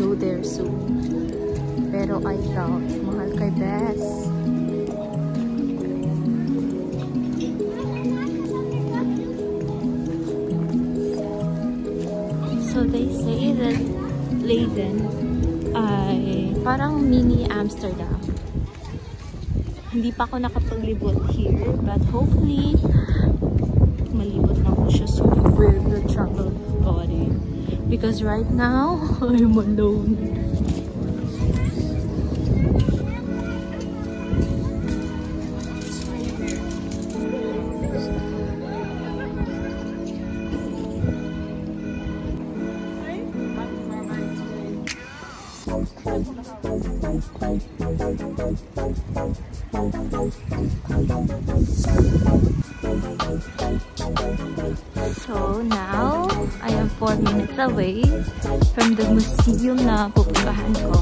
go there soon. Pero I doubt. Mahal kay Bess. So they say that Leiden ay parang mini Amsterdam. Hindi pa ako nakapaglibot here, but hopefully Because right now, I'm alone. So now, I am 4 minutes away from the museum na pupuntahan ko.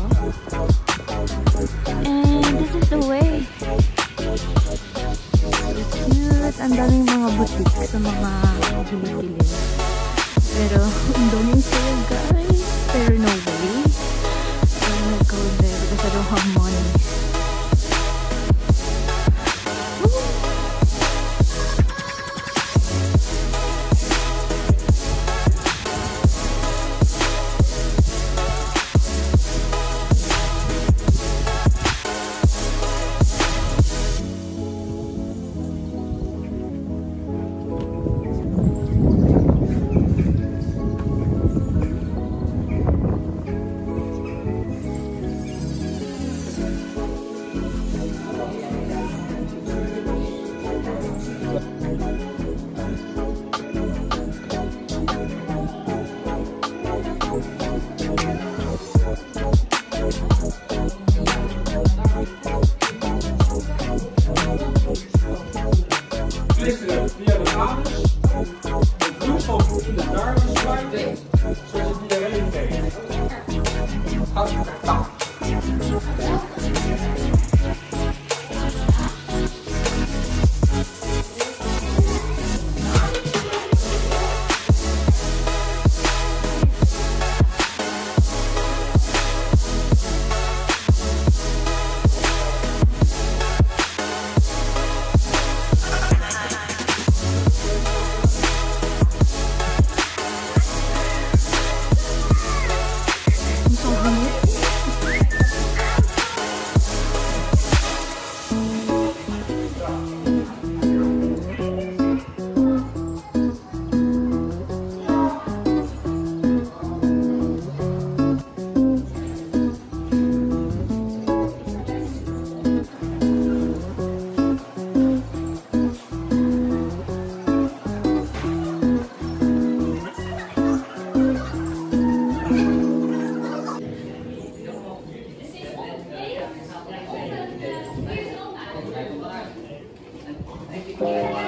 And this is the way. Cute. Ang daming mga boutique sa mga gilid-gilid. Pero, ang daming sale guys. Pero no way. harmonium. Yeah.